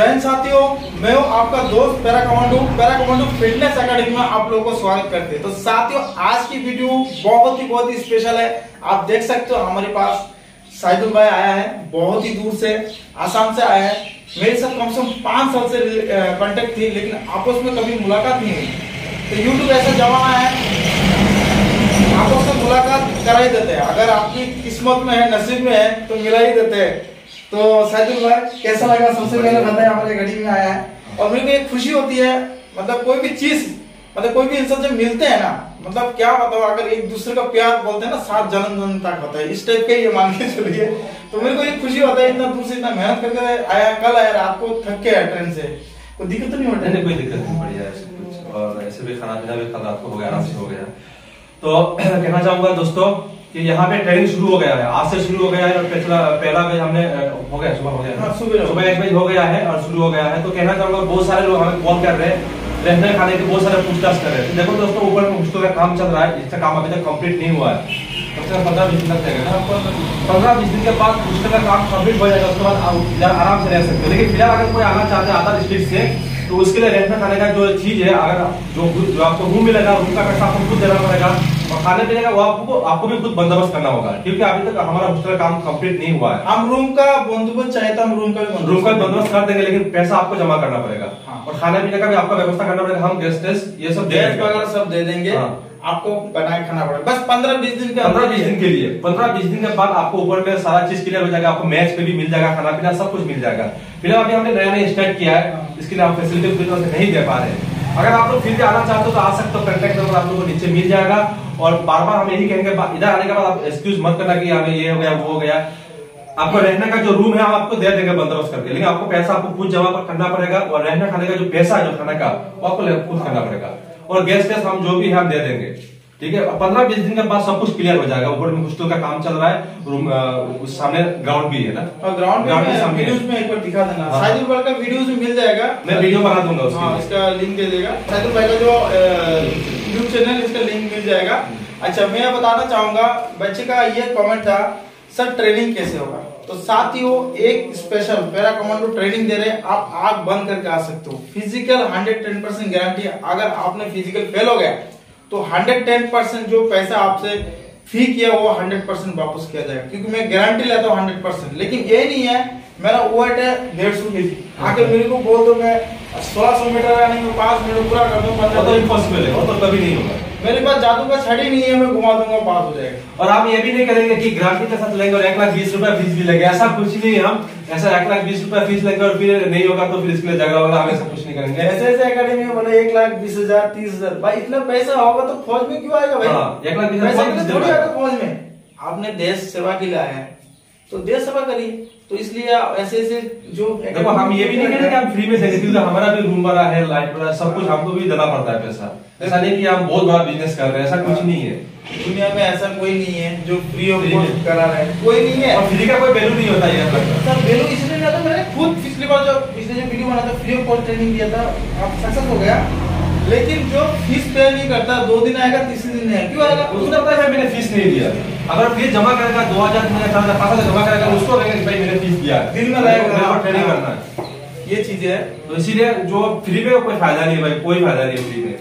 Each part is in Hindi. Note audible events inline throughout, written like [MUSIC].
हिंद साथियों, मैं हूँ आपका दोस्त para commando. Para commando fitness academy में आप लोगों को स्वागत करते हैं। तो साथियों, आज की वीडियो बहुत ही बहुत ही स्पेशल है। आप देख सकते हो हमारे पास साइदुल भाई आया है, बहुत ही दूर से, आसाम से आया है। मेरे साथ कम से कम पाँच साल से कॉन्टेक्ट थी, लेकिन आपस में कभी मुलाकात नहीं हुई। तो यूट्यूब ऐसा जमाना है आपस में मुलाकात करा ही देते हैं। अगर आपकी किस्मत में है, नसीब में है तो मिला ही देते हैं। तो साइदुल भाई कैसा लगा? सबसे पहले बताया हमारे घड़ी में आया है। और मेरे को एक खुशी होती है मतलब कोई भी चीज़ मतलब कोई भी इंसान जब मिलते हैं ना मतलब क्या बताओ अगर एक दूसरे का प्यार बोलते हैं ना, सात जन्म जन्म तक होता है। इस टाइप के ये मान के चलिए। तो मेरे को एक खुशी होता है, इतना दूर से इतना मेहनत करके आया, कल आया, रात को थक के आया ट्रेन से। कोई दिक्कत तो नहीं होता? नहीं कोई दिक्कत नहीं, बढ़िया है और ऐसे भी खाना पीना भी कल रात को हो गया, आराम से हो गया। तो [CLEARS THROAT] कहना चाहूँगा दोस्तों कि यहाँ पे ट्रेनिंग शुरू हो गया है। आज से शुरू हो गया है और पिछला पहला बैच हमने हो गया सुबह हो गया हाँ, सुबह एक बैच हो गया है और शुरू हो गया है। तो कहना चाहूँगा बहुत सारे लोग हमें कॉल कर रहे हैं। रहने खाने के बहुत सारे पूछताछ कर रहे हैं। तो देखो दोस्तों ऊपर में हॉस्टल का काम चल रहा है इसका काम अभी तक कंप्लीट नहीं हुआ है। से कम पंद्रह बीस दिन लग जाएगा पंद्रह बीस दिन। के बाद हॉस्टल का काम कंप्लीट हो जाएगा उसके बाद इधर आराम से रह सकते हो। लेकिन फ़िलहाल अगर कोई आना चाहते हैं अदर स्टेट से तो उसके लिए रहने खाने का जो चीज़ है अगर जो जो आपको रूम मिलेगा रूम का पैसा आपको खुद देना पड़ेगा। और खाने पीने का वो आपको आपको भी खुद बंदोबस्त करना होगा क्योंकि अभी तक हमारा हॉस्टल काम कंप्लीट नहीं हुआ है। हम रूम का बंदोबस्त चाहे तो हम रूम का भी रूम का बंदोबस्त कर देंगे लेकिन पैसा आपको जमा करना पड़ेगा। हाँ। और खाने पीने का भी आपका व्यवस्था करना पड़ेगा हम गेस्ट ये सब देंगे। वगैरह सब दे देंगे। हाँ। आपको बनाए खाना पड़ेगा। बस पंद्रह बीस दिन के पंद्रह बीस दिन के लिए। पंद्रह बीस दिन के बाद आपको ऊपर में सारा चीज़ क्लियर हो जाएगा आपको मैच पे भी मिल जाएगा खाना पीना सब कुछ मिल जाएगा। फ़िलहाल अभी हमने नया नया स्टार्ट किया है इसके लिए आप फैसिलिटी नहीं दे पा रहे हैं। अगर आप लोग फिर भी आना चाहते हो तो आ सकते हो कॉन्टेक्ट नंबर आप लोगों को नीचे मिल जाएगा। और बार बार हम यही कहेंगे इधर आने के बाद आप एक्सक्यूज मत करना कि हमें ये हो गया, वो हो गया। आपको रहने का जो रूम है, हम आपको दे देंगे बंदोबस्त करके। लेकिन आपको पैसा, आपको खुद जमा करना पड़ेगा और रहने खाने का जो पैसा है, जो खाने का, वो आपको खुद करना पड़ेगा। और गैस गैस हम जो भी है, हम दे देंगे। ठीक है पंद्रह बीस दिन के बाद सब कुछ क्लियर हो जाएगा। ऊपर में हॉस्टल का काम चल रहा है रूम उस सामने ग्राउंड भी है ना? ग्राउंड ग्राउंड में वीडियोस में एक बार दिखा देना। हाँ। साइदुल भाई का वीडियोस में मिल जाएगा। मैं वीडियो बना दूँगा उसके हाँ इसका लिंक दे देगा। साइदुल भाई का जो यूट्यूब चैनल इसका लिंक मिल जाएगा। अच्छा मैं बताना चाहूँगा बच्चे का ये कमेंट था सर ट्रेनिंग कैसे होगा? तो साथियों एक स्पेशल पैरा कमांडो ट्रेनिंग दे रहे हैं। आप आग बंद करके आ सकते हो। फ़िज़िकल 110 परसेंट गारंटी अगर आपने फ़िज़िकल फेल हो गया तो 110 परसेंट जो पैसा आपसे फ़ी किया वो 100 परसेंट वापस किया जाएगा। क्योंकि मैं गारंटी लेता हूँ 100 परसेंट लेकिन ये नहीं है, मेरा वेट है डेढ़ सौ के जी मेरे को बोल दो, मैं सोलह सौ मीटर रनिंग में पाँच मिनट पूरा कर दूँ वो पंद्रह तो इम्पॉसिबल है वो तो कभी नहीं होगा। मेरे पास जादू का छड़ी नहीं है मैं घुमा दूँगा पास हो जाएगा। और हम ये भी नहीं करेंगे कि गारंटी के साथ लेंगे और एक लाख बीस रुपया फ़ीस भी लेंगे। ऐसा कुछ नहीं है हम। ऐसा एक लाख बीस रुपया फ़ीस लेंगे और फिर नहीं होगा तो फिर इसके लिए झगड़ा होगा हम ऐसा कुछ नहीं करेंगे। ऐसे ऐसे एकेडमी में बोले एक लाख बीस हज़ार तीस हज़ार। भाई इतना पैसा होगा तो फौज में क्यों आएगा भाई? हाँ, एक लाख बीस हज़ार पैसा फौज में थोड़ी आएगा। फौज में। आपने देश सेवा के लिए आए हैं। तो देश सेवा करिए तो इसलिए ऐसे ऐसे जो देखो हम ये भी नहीं कह रहे कि हम फ्री में देंगे क्योंकि हमारा भी रूम वाला है लाइट वाला है, सब कुछ हमको भी देना पड़ता है पैसा। ऐसा नहीं कि हम बहुत बड़ा बिज़नेस कर रहे हैं ऐसा कुछ नहीं है। दुनिया में ऐसा कोई नहीं है जो फ्री ऑफ़ कॉस्ट करा रहा है। कोई नहीं है। और फ्री का कोई वैल्यू नहीं होता है ये सर वैल्यू इसलिए नहीं आता मैंने खुद पिछली बार जो पिछले जो वीडियो बना था फ्री ऑफ़ कॉस्ट ट्रेनिंग दिया था आप सक्सेस हो गया। लेकिन जो फ़ीस पे नहीं करता दो दिन आएगा तीसरे दिन नहीं आएगा क्यों आएगा? उसको लगता है मैंने फ़ीस नहीं दिया। अगर फ़ीस जमा करेगा दो हज़ार तीन हज़ार चार हज़ार पाँच हज़ार जमा करेगा उसको लगेगा भाई मैंने फ़ीस दिया। दिन में रहेगा मेरे ट्रेनिंग करना है। ये चीज़ है। तो इसीलिए जो फ्री में कोई फ़ायदा नहीं है भाई कोई फ़ायदा नहीं है फ्री में।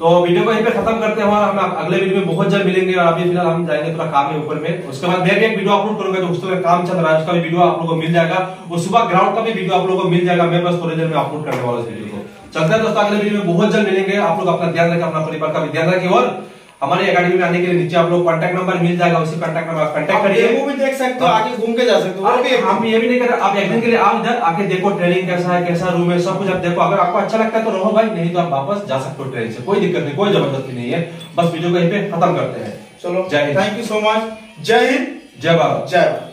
तो वीडियो को यहीं पे खत्म करते हैं और हम अगले वीडियो में बहुत जल्द मिलेंगे और अभी फ़िलहाल हम जाएँगे थोड़ा काम है ऊपर में। उसके बाद मैं भी एक वीडियो अपलोड करूँगा जो उसका काम चल रहा है उसका भी वीडियो आप लोगों को मिल जाएगा। और सुबह ग्राउंड का भी वीडियो आप लोगों को मिल जाएगा मैं बस थोड़ी देर में अपलोड करने वाला हूँ इस वीडियो को। चलते हैं दोस्तों अगले वीडियो में बहुत जल्द मिलेंगे। आप लोग अपना ध्यान रखें अपना परिवार का भी ध्यान रखें और हमारे अकेडमी में आने के लिए नीचे आप लोग कॉन्टैक्ट नंबर मिल जाएगा उसी कॉन्टैक्ट नंबर आप कॉन्टैक्ट करिए। वो भी देख सकते हो आगे घूम के जा सकते हो हम ये भी नहीं कर आप एक दिन के लिए आप इधर आके देखो ट्रेनिंग कैसा है कैसा रूम है सब कुछ आप देखो। अगर आपको अच्छा लगता है तो रहो भाई नहीं तो आप वापस जा सकते हो ट्रेनिंग से कोई दिक्कत नहीं कोई ज़बरदस्ती नहीं है। बस वीडियो को यहीं पे खत्म करते हैं। चलो जय Hind. Thank you so much जय हिंद। जय भारत। जय भारत।